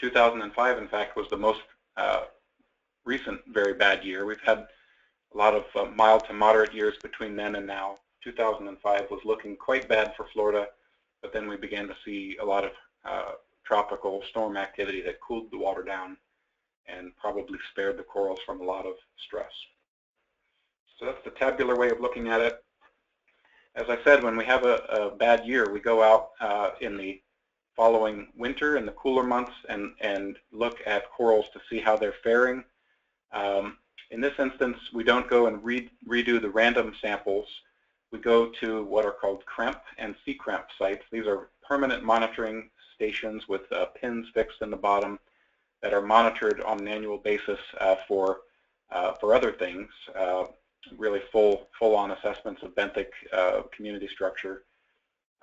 2005, in fact, was the most uh, recent very bad year. We've had a lot of uh, mild to moderate years between then and now. 2005 was looking quite bad for Florida, but then we began to see a lot of uh, tropical storm activity that cooled the water down and probably spared the corals from a lot of stress. So that's the tabular way of looking at it. As I said, when we have a, a bad year, we go out uh, in the following winter in the cooler months and, and look at corals to see how they're faring. Um, in this instance, we don't go and re redo the random samples. We go to what are called CREMP and CCREMP sites. These are permanent monitoring stations with uh, pins fixed in the bottom that are monitored on an annual basis uh, for uh, for other things, really full full-on assessments of benthic community structure.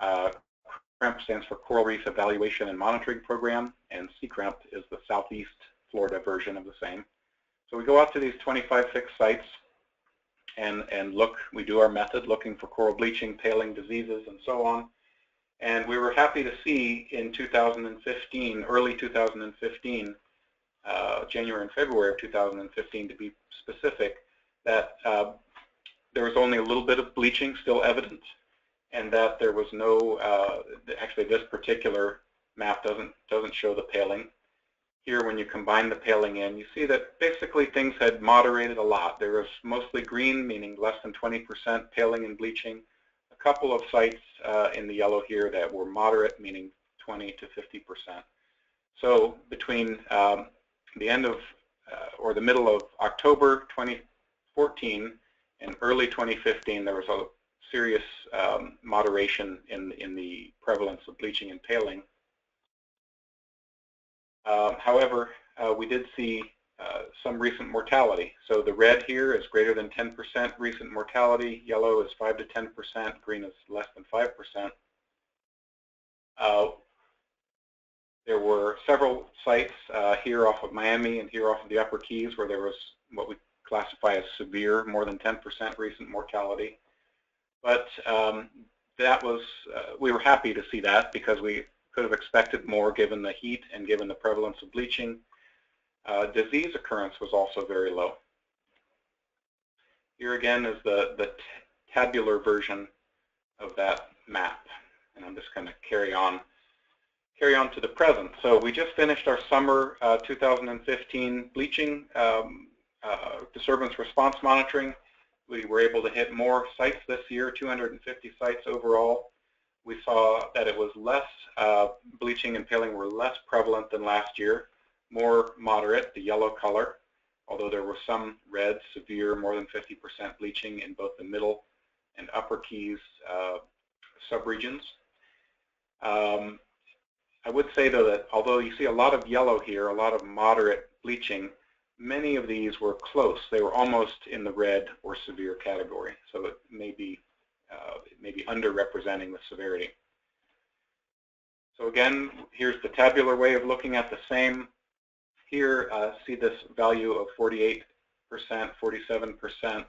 CREMP stands for Coral Reef Evaluation and Monitoring Program, and CCREMP is the Southeast Florida version of the same. So we go out to these 25 fixed sites and, and look, we do our method looking for coral bleaching, paling diseases, and so on. And we were happy to see in 2015, early 2015, uh, January and February of 2015 to be specific, that uh, there was only a little bit of bleaching still evident and that there was no, uh, actually this particular map doesn't, doesn't show the paling. Here when you combine the paling in, you see that basically things had moderated a lot. There was mostly green, meaning less than 20% paling and bleaching, a couple of sites uh, in the yellow here that were moderate, meaning 20 to 50 percent. So between um, the end of uh, or the middle of October 2014 and early 2015, there was a serious um, moderation in in the prevalence of bleaching and paling. Uh, however, uh, we did see uh, some recent mortality. So the red here is greater than 10% recent mortality, yellow is 5 to 10%, green is less than 5%. Uh, there were several sites uh, here off of Miami and here off of the Upper Keys where there was what we classify as severe, more than 10% recent mortality. But um, that was, uh, we were happy to see that because we could have expected more given the heat and given the prevalence of bleaching. Uh, disease occurrence was also very low. Here again is the, the tabular version of that map. And I'm just going to carry on carry on to the present. So we just finished our summer uh, 2015 bleaching um, uh, disturbance response monitoring. We were able to hit more sites this year, 250 sites overall. We saw that it was less, uh, bleaching and paling were less prevalent than last year, more moderate, the yellow color, although there were some red, severe, more than 50% bleaching in both the middle and upper Keys uh, subregions. Um, I would say though that although you see a lot of yellow here, a lot of moderate bleaching, many of these were close. They were almost in the red or severe category. So it may be, uh, it may be underrepresenting the severity. So again, here's the tabular way of looking at the same. Here, uh, see this value of 48%, 47%,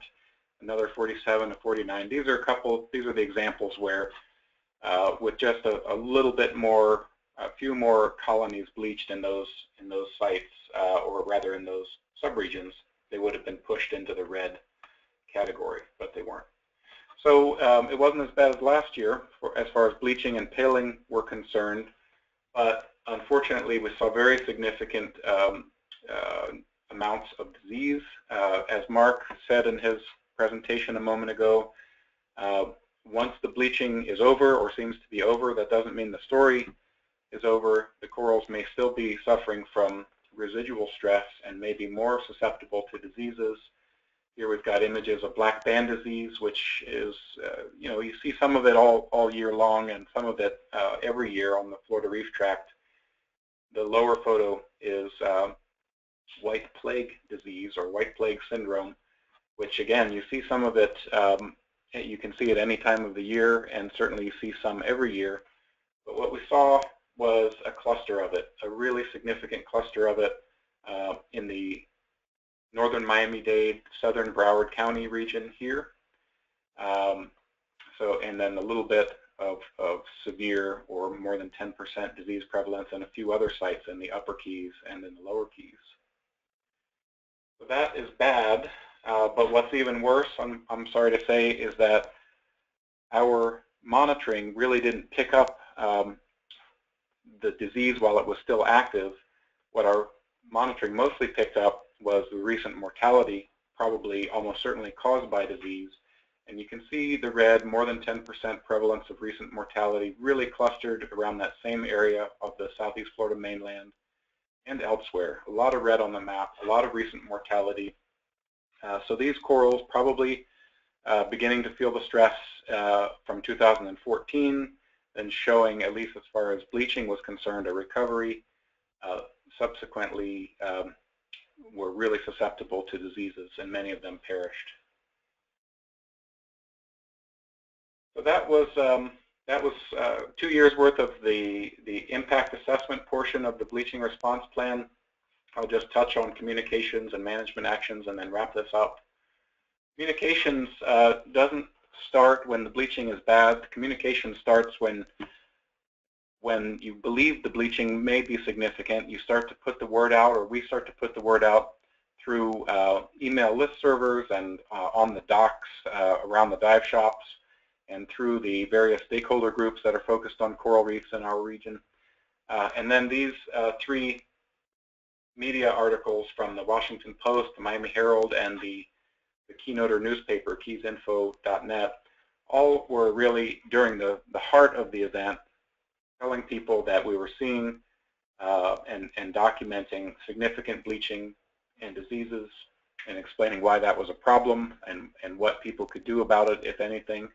another 47 to 49. These are a couple, these are the examples where uh, with just a, a, little bit more a few more colonies bleached in those in those sites, uh, or rather in those subregions, they would have been pushed into the red category, but they weren't. So um, it wasn't as bad as last year for, as far as bleaching and paling were concerned, but unfortunately we saw very significant um, uh, amounts of disease. Uh, as Mark said in his presentation a moment ago, uh, once the bleaching is over or seems to be over, that doesn't mean the story is over, the corals may still be suffering from residual stress and may be more susceptible to diseases. Here we've got images of black band disease, which is, uh, you know, you see some of it all, all year long and some of it uh, every year on the Florida Reef Tract. The lower photo is uh, white plague disease or white plague syndrome, which again, you see some of it, um, you can see it any time of the year and certainly you see some every year. But what we saw was a cluster of it, a really significant cluster of it uh, in the northern Miami-Dade, southern Broward County region here. Um, so, and then a little bit of, of severe or more than 10% disease prevalence in a few other sites in the upper Keys and in the lower Keys. So that is bad, uh, but what's even worse, I'm, I'm sorry to say, is that our monitoring really didn't pick up um, the disease while it was still active, what our monitoring mostly picked up was the recent mortality, probably almost certainly caused by disease. And you can see the red, more than 10% prevalence of recent mortality, really clustered around that same area of the southeast Florida mainland and elsewhere. A lot of red on the map, a lot of recent mortality. Uh, so these corals probably uh, beginning to feel the stress uh, from 2014 and showing, at least as far as bleaching was concerned, a recovery. Uh, subsequently, um, were really susceptible to diseases, and many of them perished. So that was um, that was uh, two years worth of the the impact assessment portion of the bleaching response plan. I'll just touch on communications and management actions, and then wrap this up. Communications uh, doesn't start when the bleaching is bad. Communication starts when when you believe the bleaching may be significant, you start to put the word out, or we start to put the word out through uh, email list servers and uh, on the docks uh, around the dive shops and through the various stakeholder groups that are focused on coral reefs in our region. Uh, and then these uh, three media articles from the Washington Post, the Miami Herald, and the the Keynoter newspaper, keysinfo.net, all were really during the, the heart of the event telling people that we were seeing uh, and, and documenting significant bleaching and diseases and explaining why that was a problem and, and what people could do about it, if anything.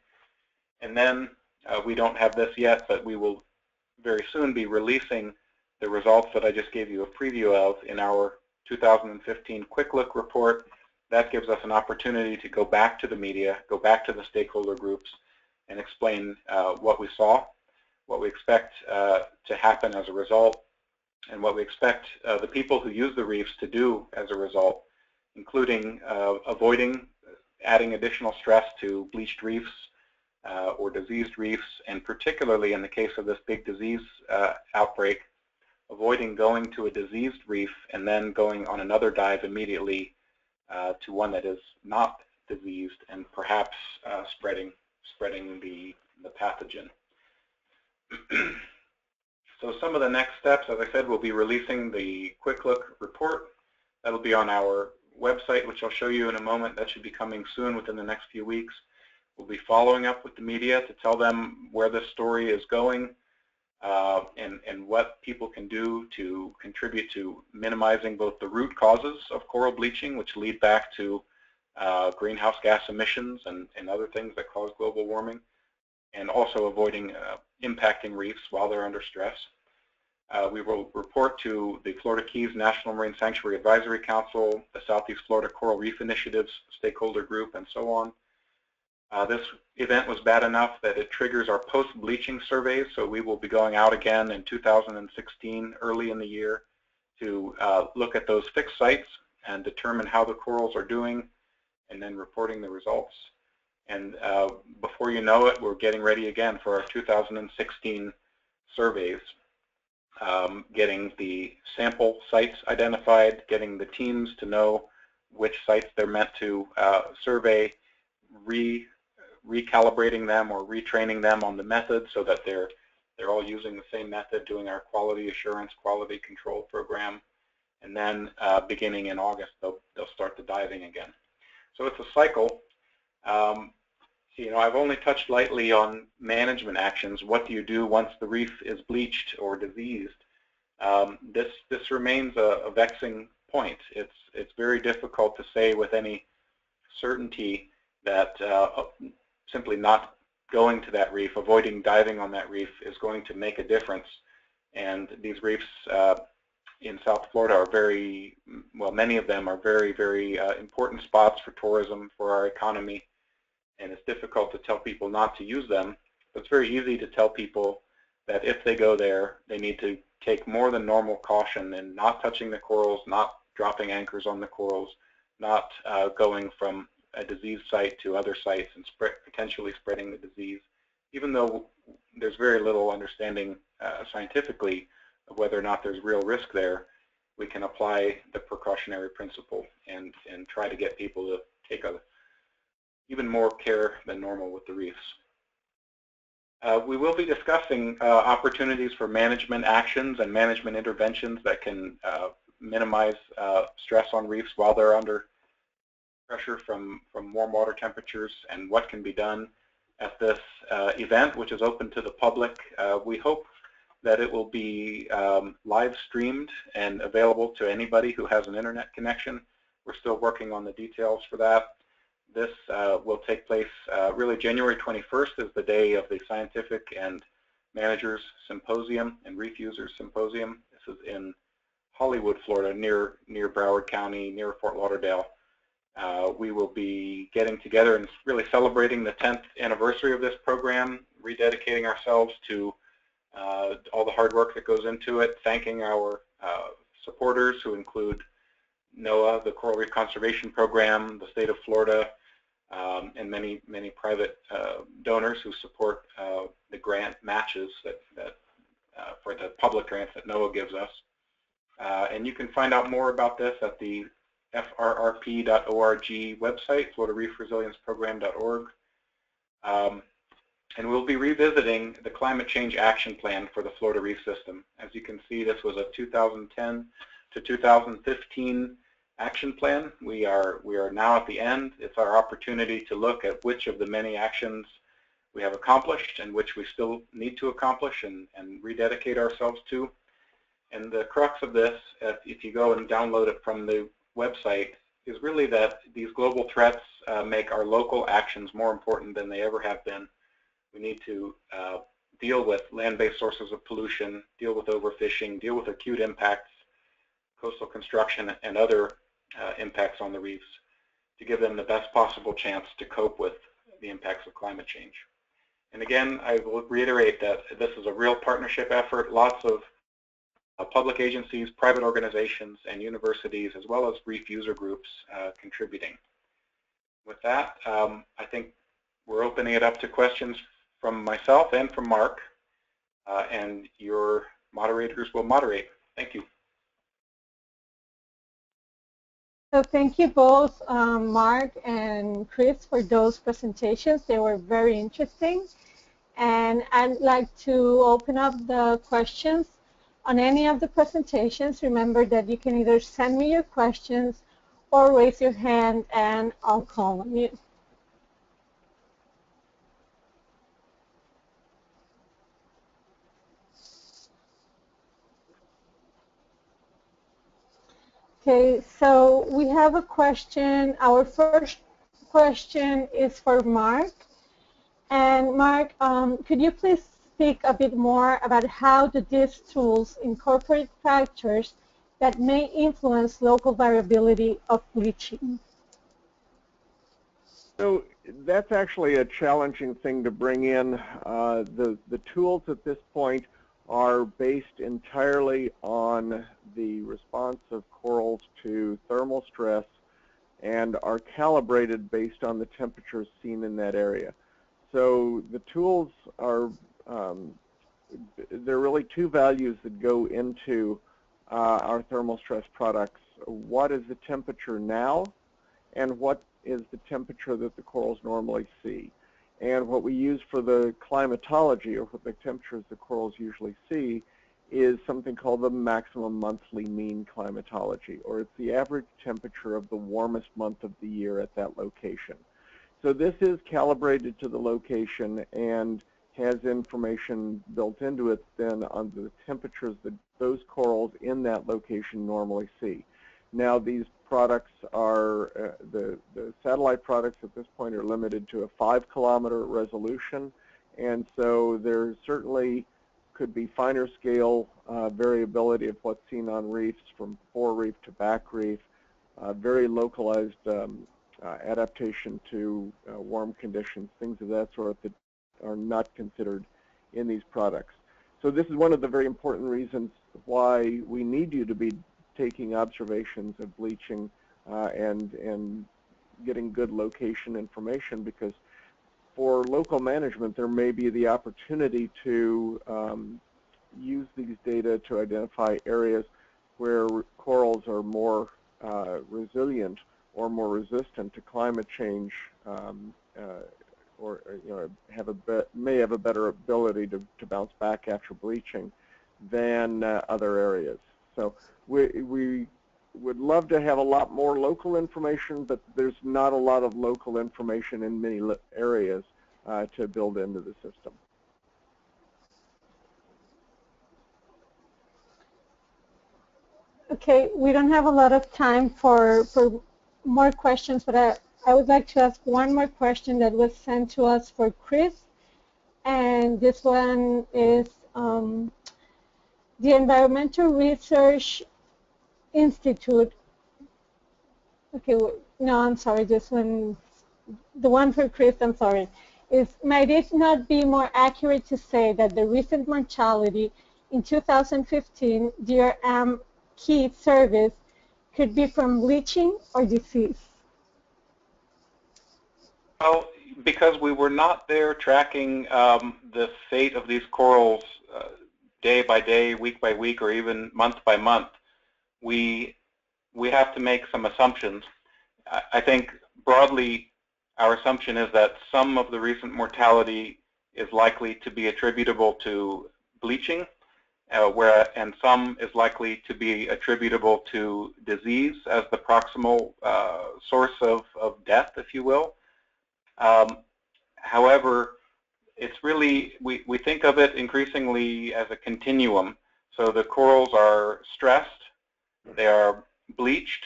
And then uh, we don't have this yet, but we will very soon be releasing the results that I just gave you a preview of in our 2015 Quick Look report. That gives us an opportunity to go back to the media, go back to the stakeholder groups, and explain uh, what we saw, what we expect uh, to happen as a result, and what we expect uh, the people who use the reefs to do as a result, including uh, avoiding adding additional stress to bleached reefs uh, or diseased reefs, and particularly in the case of this big disease uh, outbreak, avoiding going to a diseased reef and then going on another dive immediately uh, to one that is not diseased and perhaps uh, spreading spreading the the pathogen. so some of the next steps, as I said, we'll be releasing the quick look report. That'll be on our website, which I'll show you in a moment. That should be coming soon within the next few weeks. We'll be following up with the media to tell them where this story is going uh, and, and what people can do to contribute to minimizing both the root causes of coral bleaching, which lead back to uh, greenhouse gas emissions and, and other things that cause global warming, and also avoiding uh, impacting reefs while they're under stress. Uh, we will report to the Florida Keys National Marine Sanctuary Advisory Council, the Southeast Florida Coral Reef Initiatives stakeholder group, and so on. Uh, this event was bad enough that it triggers our post-bleaching surveys, so we will be going out again in 2016, early in the year, to uh, look at those fixed sites and determine how the corals are doing, and then reporting the results. And uh, before you know it, we're getting ready again for our 2016 surveys um, getting the sample sites identified, getting the teams to know which sites they're meant to uh, survey, re recalibrating them or retraining them on the method so that they're they're all using the same method, doing our quality assurance, quality control program, and then uh, beginning in August they'll they'll start the diving again. So it's a cycle. Um, you know, I've only touched lightly on management actions. What do you do once the reef is bleached or diseased? Um, this this remains a, a, vexing point. It's it's very difficult to say with any certainty that uh, simply not going to that reef, avoiding diving on that reef, is going to make a difference. And these reefs uh, in South Florida are very well. Many of them are very very uh, important spots for tourism for our economy and it's difficult to tell people not to use them. But it's very easy to tell people that if they go there, they need to take more than normal caution in not touching the corals, not dropping anchors on the corals, not uh, going from a disease site to other sites and spread, potentially spreading the disease, even though there's very little understanding uh, scientifically of whether or not there's real risk there, we can apply the precautionary principle and, and try to get people to take a even more care than normal with the reefs. Uh, we will be discussing uh, opportunities for management actions and management interventions that can uh, minimize uh, stress on reefs while they're under pressure from, from warm water temperatures and what can be done at this uh, event, which is open to the public. Uh, we hope that it will be um, live streamed and available to anybody who has an internet connection. We're still working on the details for that. This uh, will take place uh, really January 21st is the day of the Scientific and Managers Symposium and Reef Users Symposium. This is in Hollywood, Florida, near near Broward County, near Fort Lauderdale. Uh, we will be getting together and really celebrating the 10th anniversary of this program, rededicating ourselves to uh, all the hard work that goes into it, thanking our uh, supporters who include NOAA, the Coral Reef Conservation Program, the state of Florida, um, and many, many private uh, donors who support uh, the grant matches that, that for the public grants that NOAA gives us. And you can find out more about this at the frrp.org website, Florida Reef Resilience Program.org. Um, and we'll be revisiting the Climate Change Action Plan for the Florida Reef System. As you can see, this was a 2010 to 2015 action plan. We are, we are now at the end. It's our opportunity to look at which of the many actions we have accomplished and which we still need to accomplish and, and rededicate ourselves to. And the crux of this, if you go and download it from the website, is really that these global threats uh, make our local actions more important than they ever have been. We need to uh, deal with land-based sources of pollution, deal with overfishing, deal with acute impacts, coastal construction, and other uh, impacts on the reefs to give them the best possible chance to cope with the impacts of climate change. And again, I will reiterate that this is a real partnership effort, lots of uh, public agencies, private organizations, and universities, as well as reef user groups uh, contributing. With that, um, I think we're opening it up to questions from myself and from Mark, uh, and your moderators will moderate. Thank you. So thank you both, um, Mark and Chris, for those presentations. They were very interesting. And I'd like to open up the questions on any of the presentations. Remember that you can either send me your questions or raise your hand and I'll call on you. Okay, so we have a question. Our first question is for Mark. And Mark, um, could you please speak a bit more about how do these tools incorporate factors that may influence local variability of bleaching? So that's actually a challenging thing to bring in. Uh, the, the tools at this point are based entirely on the response of corals to thermal stress and are calibrated based on the temperatures seen in that area. So the tools are, um, there are really two values that go into uh, our thermal stress products. What is the temperature now and what is the temperature that the corals normally see? And what we use for the climatology, or what the temperatures the corals usually see, is something called the maximum monthly mean climatology, or it's the average temperature of the warmest month of the year at that location. So this is calibrated to the location and has information built into it then on the temperatures that those corals in that location normally see. Now these products are, uh, the, the satellite products at this point are limited to a five kilometer resolution and so there certainly could be finer scale uh, variability of what's seen on reefs from fore reef to back reef, uh, very localized um, uh, adaptation to uh, warm conditions, things of that sort that are not considered in these products. So this is one of the very important reasons why we need you to be taking observations of bleaching uh, and, and getting good location information because for local management there may be the opportunity to um, use these data to identify areas where corals are more uh, resilient or more resistant to climate change um, uh, or you know, have a may have a better ability to, to bounce back after bleaching than uh, other areas. So we, we would love to have a lot more local information, but there's not a lot of local information in many areas uh, to build into the system. Okay, we don't have a lot of time for, for more questions, but I, I would like to ask one more question that was sent to us for Chris. And this one is, um, the Environmental Research Institute. Okay, no, I'm sorry, this one, the one for Chris, I'm sorry, is might it not be more accurate to say that the recent mortality in 2015 DRM key service could be from bleaching or disease? Well, because we were not there tracking um, the fate of these corals uh, day by day, week by week, or even month by month, we we have to make some assumptions. I think broadly our assumption is that some of the recent mortality is likely to be attributable to bleaching, uh, where and some is likely to be attributable to disease as the proximal uh, source of, of death, if you will. Um, however, it's really, we, we think of it increasingly as a continuum. So the corals are stressed, they are bleached,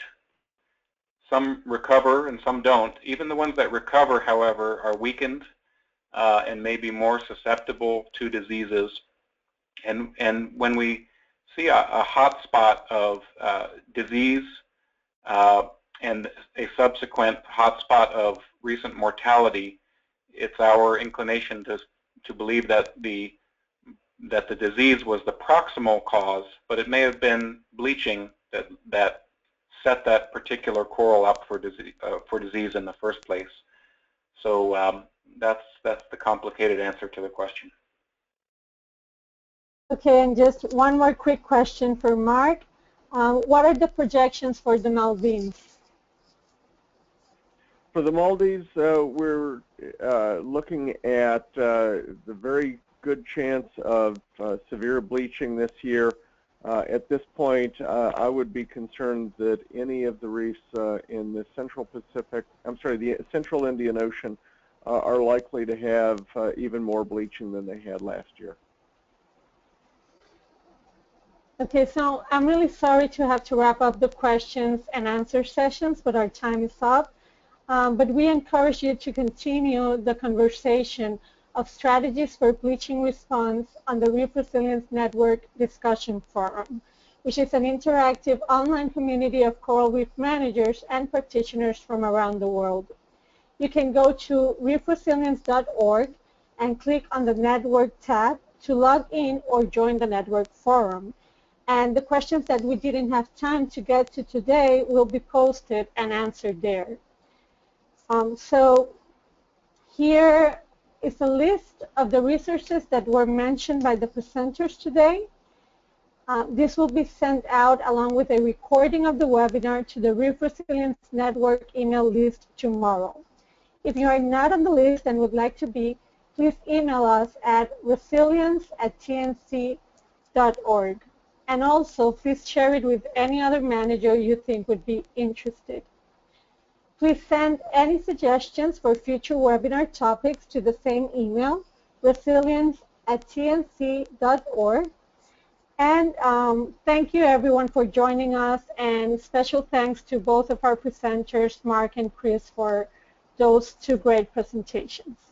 some recover and some don't. Even the ones that recover, however, are weakened uh, and may be more susceptible to diseases. And, and when we see a, a hot spot of uh, disease uh, and a subsequent hotspot of recent mortality, it's our inclination to, to believe that the, that the disease was the proximal cause, but it may have been bleaching that, that set that particular coral up for disease, uh, for disease in the first place. So um, that's, that's the complicated answer to the question. Okay, and just one more quick question for Mark. Uh, what are the projections for the Maldives? For the Maldives, uh, we're uh, looking at uh, the very good chance of uh, severe bleaching this year. Uh, at this point, uh, I would be concerned that any of the reefs in the Central Pacific, I'm sorry, the Central Indian Ocean are likely to have even more bleaching than they had last year. Okay, so I'm really sorry to have to wrap up the questions and answer sessions, but our time is up. Um, but we encourage you to continue the conversation of strategies for bleaching response on the Reef Resilience Network discussion forum, which is an interactive online community of coral reef managers and practitioners from around the world. You can go to reefresilience.org and click on the network tab to log in or join the network forum. And the questions that we didn't have time to get to today will be posted and answered there. Um, so here is a list of the resources that were mentioned by the presenters today. Uh, this will be sent out along with a recording of the webinar to the Reef Resilience Network email list tomorrow. If you are not on the list and would like to be, please email us at resilience at tnc.org. And also, please share it with any other manager you think would be interested. Please send any suggestions for future webinar topics to the same email, resilience at tnc.org. And um, thank you everyone for joining us and special thanks to both of our presenters, Mark and Chris, for those two great presentations.